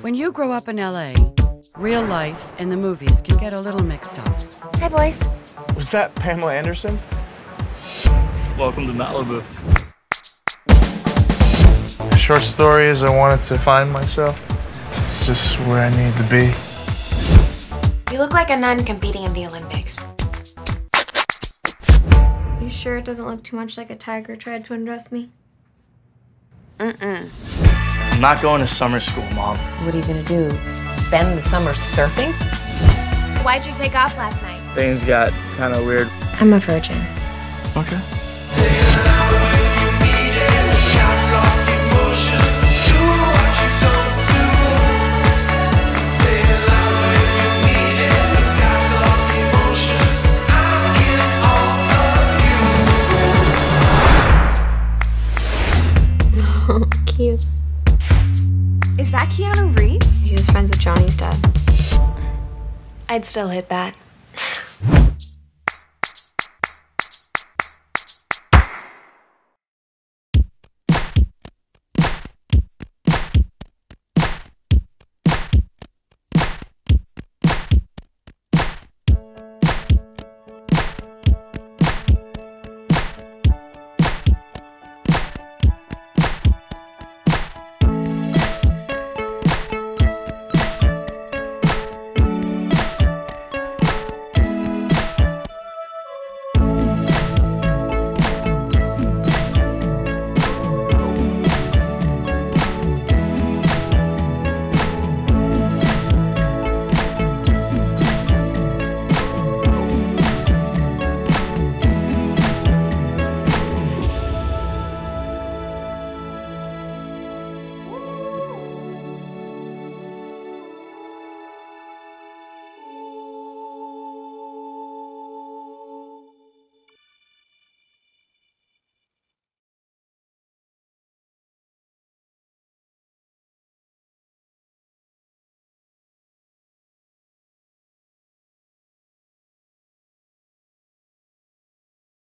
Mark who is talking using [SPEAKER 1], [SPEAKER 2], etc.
[SPEAKER 1] When you grow up in LA, real life and the movies can get a little mixed up.
[SPEAKER 2] Hi, boys.
[SPEAKER 3] Was that Pamela Anderson?
[SPEAKER 4] Welcome to Malibu.
[SPEAKER 3] The short story is I wanted to find myself. It's just where I need to be.
[SPEAKER 2] You look like a nun competing in the Olympics.
[SPEAKER 5] You sure it doesn't look too much like a tiger tried to undress me?
[SPEAKER 4] I'm not going to summer school, Mom.
[SPEAKER 6] What are you gonna do? Spend the summer surfing?
[SPEAKER 5] Why'd you take off last night?
[SPEAKER 4] Things got kind of weird.
[SPEAKER 5] I'm a virgin.
[SPEAKER 4] Okay.
[SPEAKER 5] Cute.
[SPEAKER 2] Is that Keanu Reeves?
[SPEAKER 5] He was friends with Johnny's dad.
[SPEAKER 2] I'd still hit that.